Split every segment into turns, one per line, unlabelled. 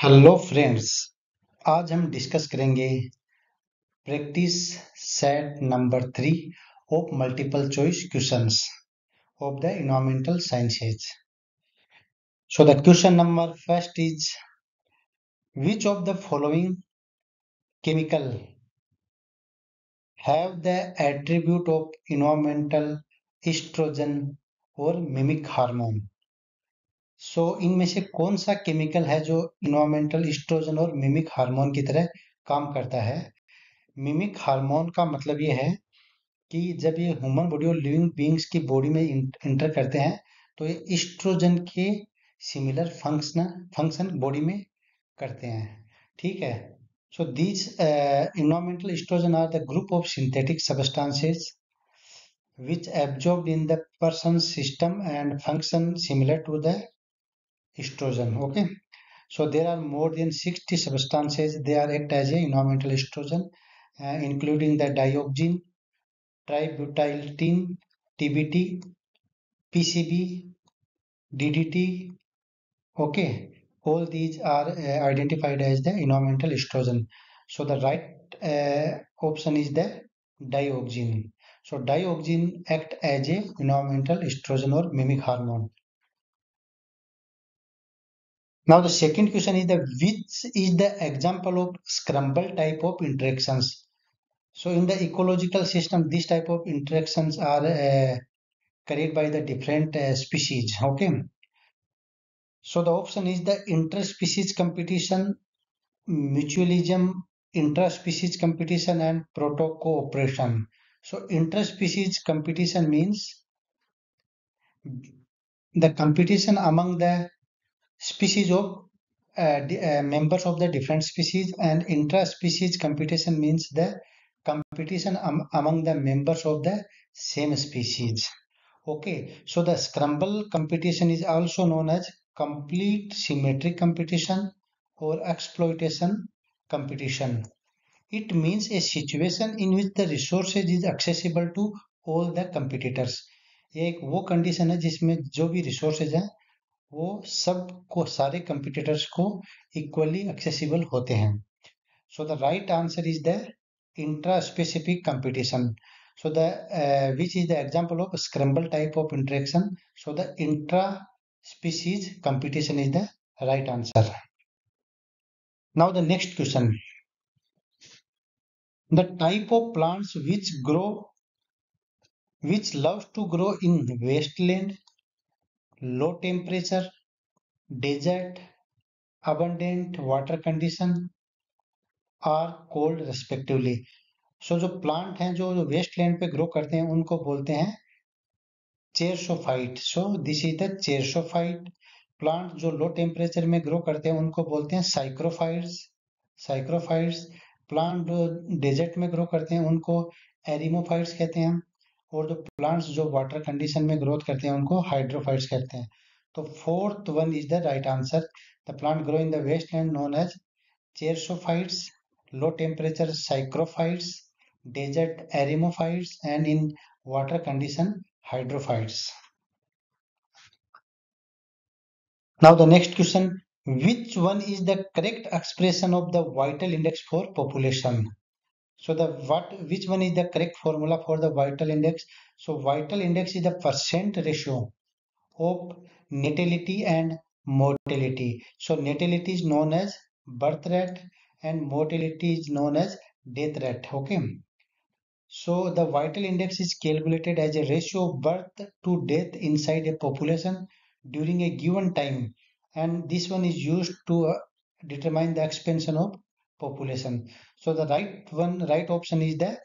Hello friends आज हम discuss करेंगे practice set number three of multiple choice questions of the environmental sciences so the question number first is which of the following chemical have the attribute of environmental estrogen और mimic hormone so so, इनमें से कौन सा chemical है जो environmental oestrogen और mimic hormone की तरह काम करता है? मिमिक हार्मोन का मतलब ये है कि जब ये ह्यूमन बॉडी और लिविंग बींग्स की बॉडी में इंटर करते हैं तो ये इस्ट्रोजन के सिमिलर फ़ंक्शन फ़ंक्शन बॉडी में करते हैं। ठीक है? So these environmental estrogen are the group of synthetic substances which absorbed in the person's system and function similar to the estrogen okay? So there are more than 60 substances. They are act as a environmental estrogen uh, including the dioxin tributyltin tbt pcb ddt okay? All these are uh, identified as the environmental estrogen. So the right uh, option is the dioxin. So dioxin act as a environmental estrogen or mimic hormone Now the second question is the which is the example of scramble type of interactions. So in the ecological system, this type of interactions are uh, carried by the different uh, species. Okay. So the option is the interspecies competition, mutualism, interspecies competition, and proto cooperation. So interspecies competition means the competition among the species of uh, uh, members of the different species and intra-species competition means the competition um, among the members of the same species okay so the scramble competition is also known as complete symmetric competition or exploitation competition it means a situation in which the resources is accessible to all the competitors ये एक वो condition है जिसमें जो भी resources हैं वो सबको सारे कंपिटेटर्स को इक्वली एक्सेसिबल होते हैं। So the right answer is the intra specific competition so the which is the example of scramble type of interaction so the intra species competition is the right answer now the next question the type of plants which grow which love to grow in wasteland low temperature, desert, abundant water condition और cold respectively. So जो plant हैं जो waste land पे grow करते हैं उनको बोलते हैं chersophyte so this is the chersophyte plant जो लो टेम्परेचर में ग्रो करते हैं उनको बोलते हैं साइक्रोफाइट्स साइक्रोफाइट्स प्लांट जो डेजर्ट में ग्रो करते हैं उनको एरिमोफाइट्स कहते हैं और जो प्लांट्स जो वाटर कंडीशन में ग्रोथ करते हैं, उनको हाइड्रोफाइट्स कहते हैं। तो fourth one is the right answer the plant grow in the waste land known as chersophytes low temperature psychrophytes desert eremophytes and in water condition hydrophytes now the next question, which one is the correct expression of the vital index for population? So the what which one is the correct formula for the vital index? So vital index is the percent ratio of natality and mortality. So natality is known as birth rate and mortality is known as death rate. Okay. So the vital index is calculated as a ratio of birth to death inside a population during a given time and this one is used to uh, determine the expansion of population. So the right one, right option is the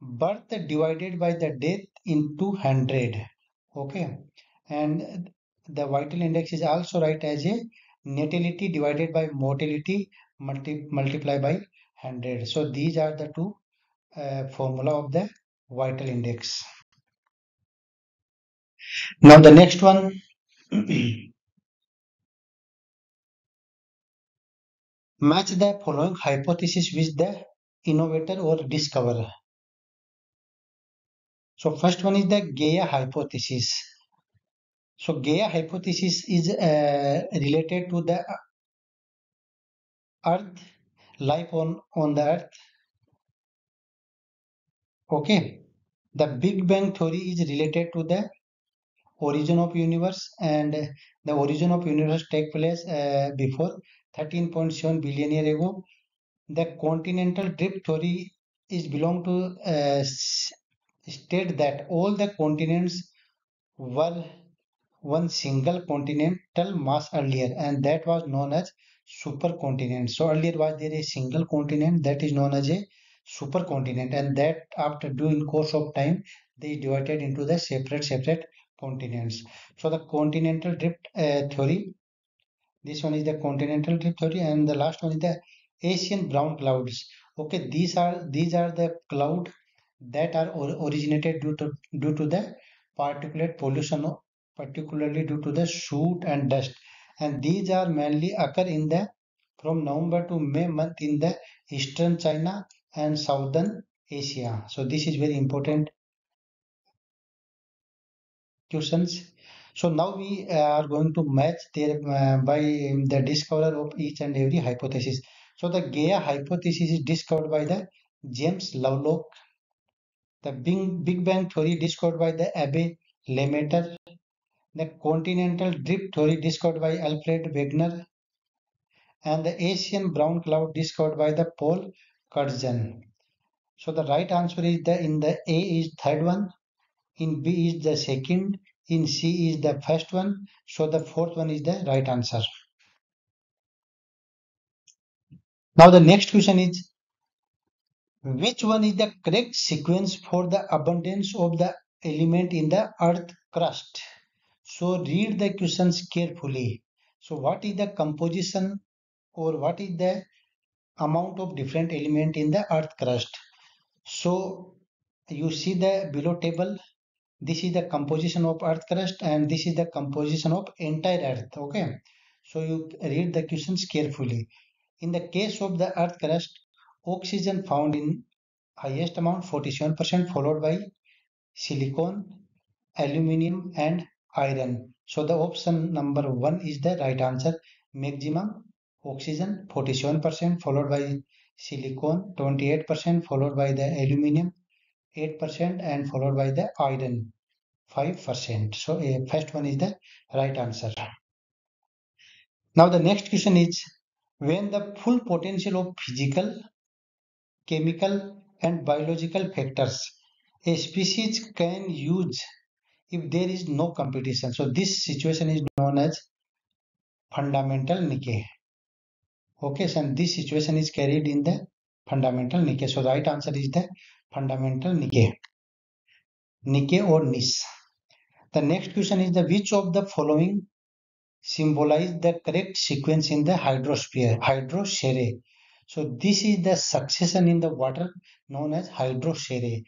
birth divided by the death into 100. Okay. And the vital index is also right as a natality divided by mortality multi, multiply by 100. So these are the two uh, formula of the vital index. Now the next one Match the following hypothesis with the innovator or discoverer. So first one is the Gaia hypothesis. So Gaia hypothesis is uh, related to the earth life on on the earth okay the big bang theory is related to the origin of universe and the origin of universe take place uh, before 13.7 billion year ago the continental drift theory is belong to uh, state that all the continents were one single continental mass earlier and that was known as supercontinent. So earlier was there a single continent that is known as a supercontinent and that after doing course of time they divided into the separate separate continents. So the continental drift uh, theory this one is the continental drift theory and the last one is the asian brown clouds. Okay these are these are the cloud that are or originated due to due to the particulate pollution particularly due to the soot and dust. And these are mainly occur in the from november to may month in the eastern china and southern asia. So this is very important questions so now we are going to match there uh, by the discoverer of each and every hypothesis. So the gaia hypothesis is discovered by the james lovelock. The big, bang theory discovered by the abe lemaitre the continental drift theory discovered by alfred wegener. And the asian brown cloud discovered by the paul Crutzen. So the right answer is the in the A is third one, in B is the second, in C is the first one. So the fourth one is the right answer. Now the next question is which one is the correct sequence for the abundance of the element in the earth crust? So read the questions carefully. So what is the composition or what is the amount of different element in the earth crust so you see the below table this is the composition of earth crust and this is the composition of entire earth okay? So you read the questions carefully. In the case of the earth crust oxygen found in highest amount 47% followed by silicon aluminum and iron. So the option number one is the right answer. Maximum oxygen 47% followed by silicon 28% followed by the aluminum 8% and followed by the iron 5%. So a first one is the right answer. Now the next question is when the full potential of physical, chemical and biological factors a species can use if there is no competition. So this situation is known as fundamental decay. Okay, so this situation is carried in the fundamental decay. So the right answer is the fundamental decay. Decay or nis. The next question is the which of the following symbolize the correct sequence in the hydrosere, hydrosere. So this is the succession in the water known as hydrosere.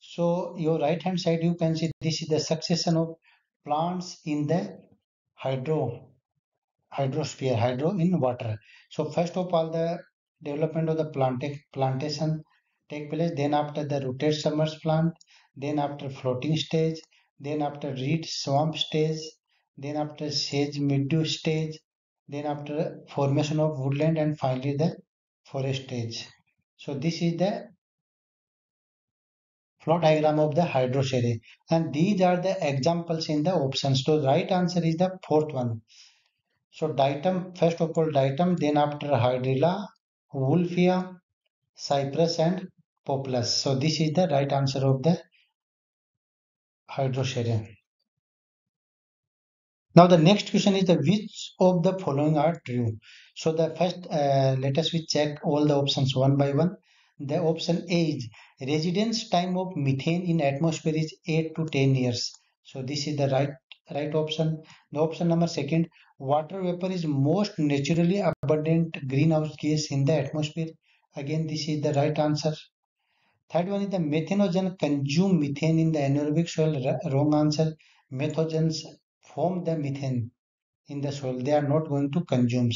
So your right hand side you can see this is the succession of plants in the hydro hydrosere, hydro in water. So first of all, the development of the plant plantation take place. Then after the rooted submerged plant, then after floating stage, then after reed swamp stage, then after sage meadow stage, then after formation of woodland, and finally the forest stage. So this is the flow diagram of the hydrosere and these are the examples in the options. So right answer is the fourth one. So diatom, first of all diatom, then after hydrilla, wolffia, cypress and populus. So this is the right answer of the hydrosere. Now the next question is the which of the following are true. So the first, uh, let us we check all the options one by one. The option A is residence time of methane in atmosphere is 8 to 10 years. So this is the right right option. The option number second, water vapor is most naturally abundant greenhouse gas in the atmosphere. Again, this is the right answer. Third one is the methanogen consume methane in the anaerobic soil. Wrong answer. Methogens form the methane in the soil. They are not going to consume.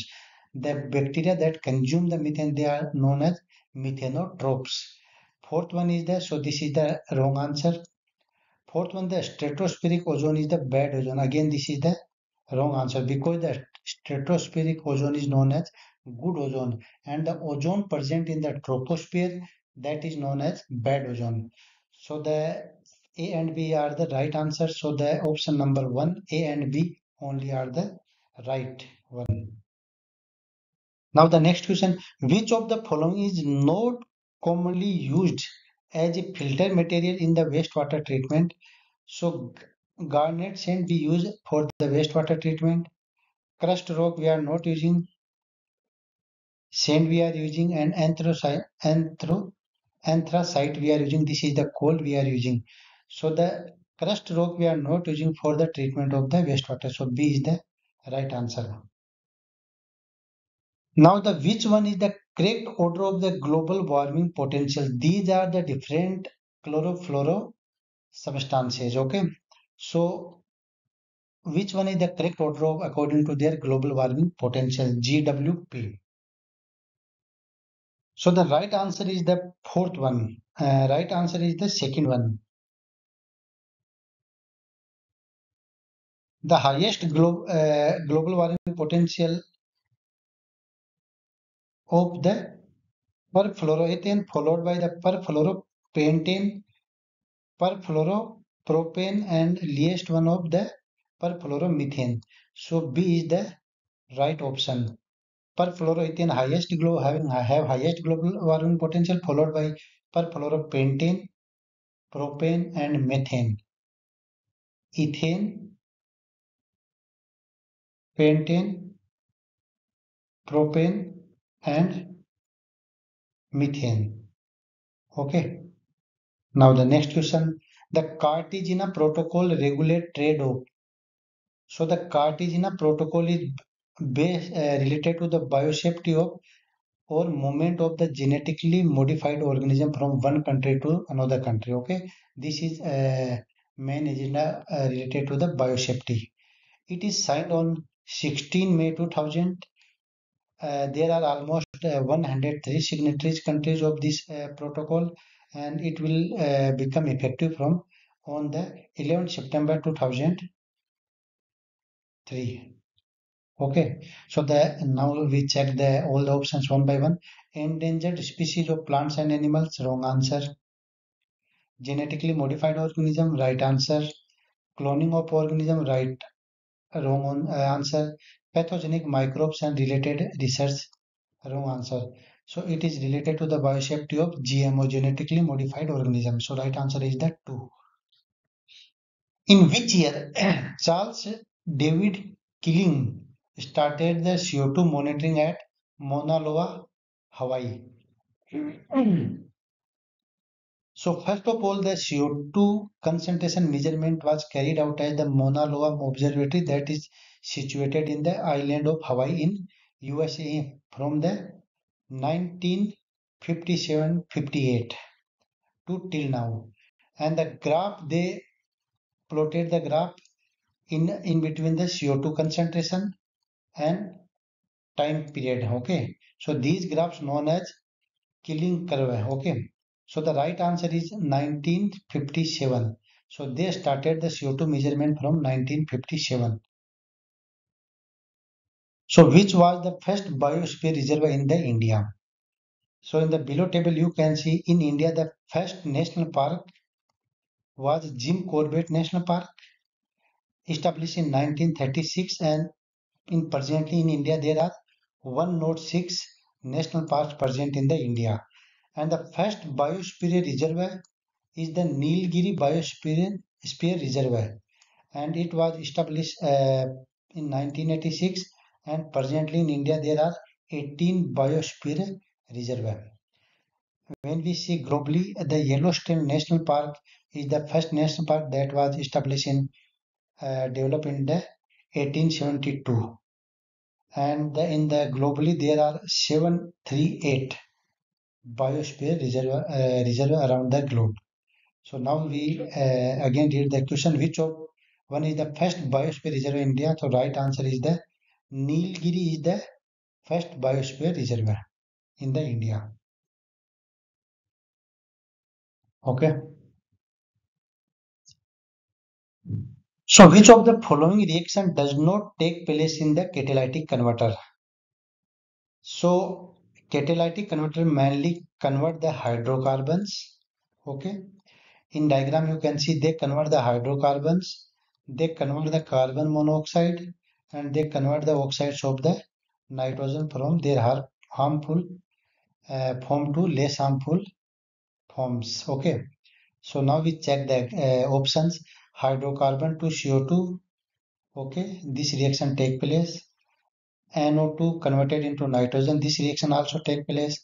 The bacteria that consume the methane, they are known as methanotrophs. Fourth one is the, so this is the wrong answer. Fourth one, the stratospheric ozone is the bad ozone. Again, this is the wrong answer because the stratospheric ozone is known as good ozone and the ozone present in the troposphere that is known as bad ozone. So the A and B are the right answer. So the option number one, A and B only are the right one. Now the next question, which of the following is not commonly used as a filter material in the wastewater treatment? So garnet sand we use for the wastewater treatment. Crust rock we are not using. Sand we are using and anthro, anthracite we are using. This is the coal we are using. So the crust rock we are not using for the treatment of the wastewater. So B is the right answer. Now the which one is the correct order of the global warming potential? These are the different chlorofluoro substances. Okay. So which one is the correct order of according to their global warming potential? GWP. So the right answer is the fourth one. Uh, right answer is the second one. The highest glo uh, global warming potential of the perfluoroethane followed by the perfluoropentane, perfluoropropane and least one of the perfluoromethane. So B is the right option. Perfluoroethane highest glow having have highest global warming potential followed by perfluoropentane, propane and methane. Ethane, pentane, propane and methane. Okay. Now the next question. The Cartagena Protocol regulate trade of. So the Cartagena Protocol is based, uh, related to the biosafety of or movement of the genetically modified organism from one country to another country. Okay. This is a main agenda uh, related to the biosafety. It is signed on 16 May 2000 uh, there are almost uh, 103 signatories countries of this uh, protocol and it will uh, become effective from on the 11th September 2003 okay. So the now we check the all the options one by one. Endangered species of plants and animals wrong answer. Genetically modified organism right answer. Cloning of organism right wrong uh, answer. Pathogenic microbes and related research wrong answer. So it is related to the biosafety of gmo genetically modified organism. so right answer is that two. In which year charles david keeling started the co2 monitoring at mauna loa hawaii so first of all, the CO2 concentration measurement was carried out at the Mauna Loa Observatory that is situated in the island of Hawaii in USA from the 1957-58 to till now. And the graph, they plotted the graph in, in between the CO2 concentration and time period. Okay. So these graphs known as keeling curve. Okay. So the right answer is 1957. So they started the CO2 measurement from 1957. So which was the first biosphere reserve in the India? So in the below table you can see in India the first national park was Jim Corbett National Park established in 1936 and in presently in India there are 106 national parks present in the India and the first biosphere reservoir is the Nilgiri Biosphere Sphere and it was established uh, in 1986 and presently in India there are 18 biosphere reservoir. When we see globally the Yellowstone National Park is the first national park that was established in uh, developed in the 1872 and in the globally there are 738 biosphere reserve, uh, around the globe. So now we uh, again read the question which of one is the first biosphere reserve in India. So right answer is the Nilgiri is the first biosphere reserve in the India. Okay. So which of the following reaction does not take place in the catalytic converter? So catalytic converter mainly convert the hydrocarbons. Okay. In diagram you can see they convert the hydrocarbons, they convert the carbon monoxide and they convert the oxides of the nitrogen from their harmful uh, form to less harmful forms. Okay. So now we check the uh, options hydrocarbon to CO2. Okay, this reaction take place. NO2 converted into nitrogen. This reaction also take place.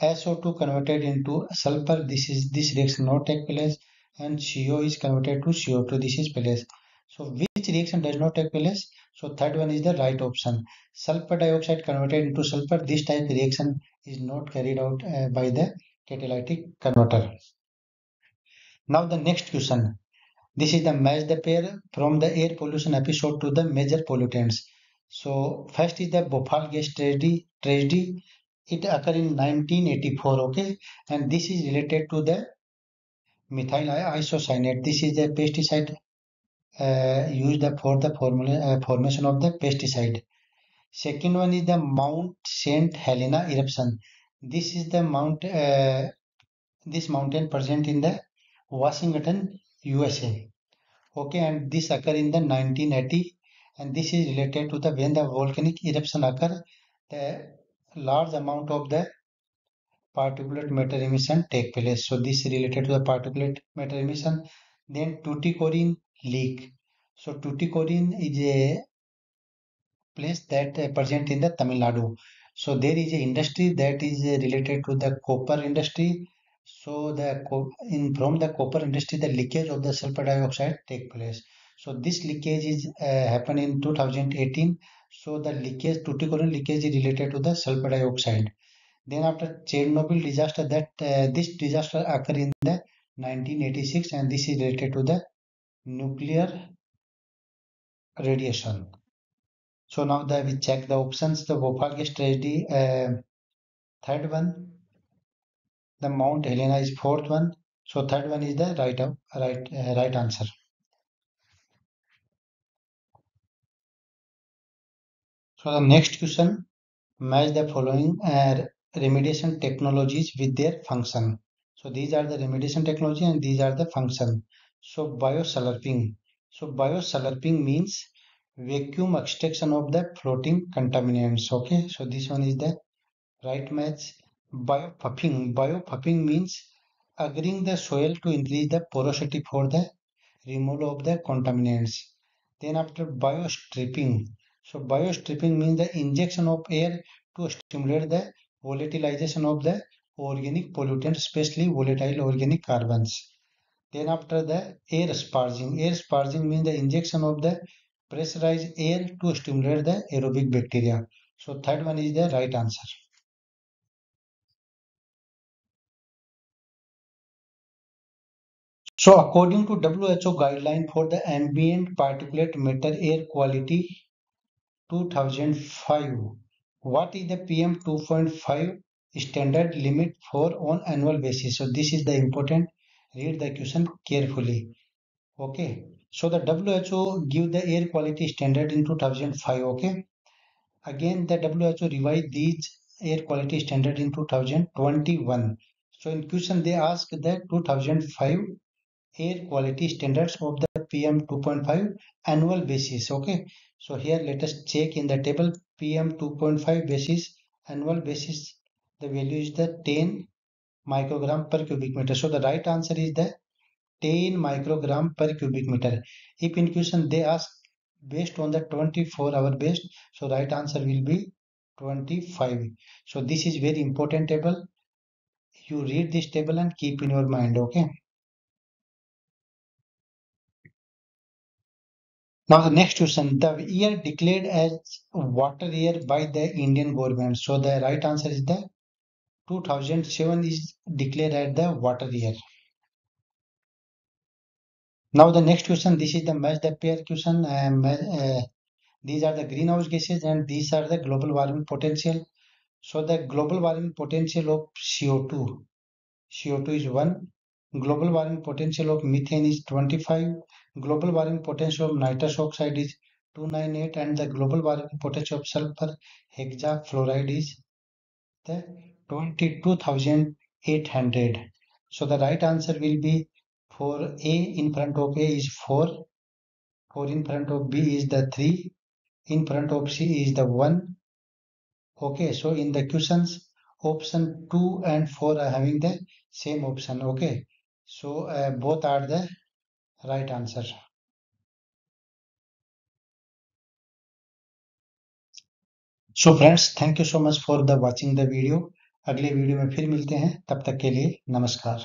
SO2 converted into sulfur. This is this reaction not take place. And CO is converted to CO2. This is place. So which reaction does not take place? So third one is the right option. Sulfur dioxide converted into sulfur. This type reaction is not carried out uh, by the catalytic converter. Now the next question. This is the match the pair from the air pollution episode to the major pollutants. So first is the Bhopal gas tragedy. Tragedy. It occurred in 1984. Okay, and this is related to the methyl isocyanate. This is the pesticide uh, used for the formula, uh, formation of the pesticide. Second one is the Mount Saint Helena eruption. This is the mount. Uh, this mountain present in the Washington, USA. Okay, and this occur in the 1980 and this is related to the when the volcanic eruption occur, the large amount of the particulate matter emission take place. So this is related to the particulate matter emission. Then Tuticorin leak. So Tuticorin is a place that uh, present in the Tamil Nadu. So there is a industry that is uh, related to the copper industry so the in from the copper industry, the leakage of the sulfur dioxide take place. So this leakage is uh, happened in 2018. So the leakage, Tuticorin leakage is related to the sulfur dioxide. Then after Chernobyl disaster, that uh, this disaster occurred in the 1986, and this is related to the nuclear radiation. So now that we check the options, the Bhopal gas tragedy, uh, third one, the Mount Helena is fourth one. So third one is the right of, right uh, right answer. So the next question match the following uh, remediation technologies with their function. So these are the remediation technology and these are the function. So bioslurping. So bioslurping means vacuum extraction of the floating contaminants. Okay, so this one is the right match biopuffing biopuffing means aggregating the soil to increase the porosity for the removal of the contaminants. Then after biostripping. So biostripping means the injection of air to stimulate the volatilization of the organic pollutants especially volatile organic carbons. Then after the air sparging. Air sparging means the injection of the pressurized air to stimulate the aerobic bacteria. So third one is the right answer So according to WHO guideline for the ambient particulate matter air quality 2005, what is the PM 2.5 standard limit for on annual basis? So this is the important. Read the question carefully. Okay. So the WHO give the air quality standard in 2005. Okay. Again, the WHO revised these air quality standard in 2021. So in question they ask the 2005 air quality standards of the PM 2.5 annual basis. Okay, so here let us check in the table PM 2.5 basis annual basis. The value is the 10 microgram per cubic meter. So the right answer is the 10 microgram per cubic meter. If in question they ask based on the 24 hour based, so right answer will be 25. So this is very important table. You read this table and keep in your mind. Okay. Now the next question, the year declared as water year by the Indian government. So the right answer is the 2007 is declared as the water year. Now the next question, this is the match the pair question. Uh, uh, these are the greenhouse gases and these are the global warming potential. So the global warming potential of CO2, CO2 is 1. Global warming potential of methane is 25 global warming potential of nitrous oxide is 298 and the global warming potential of sulfur hexafluoride is the 22800 so the right answer will be for a in front of a is 4 4 in front of b is the 3 in front of c is the 1 okay so in the questions option 2 and 4 are having the same option. Okay so uh, both are the right answer so friends thank you so much for the watching the video अगले video में फिर मिलते हैं तब तक के लिए नमस्कार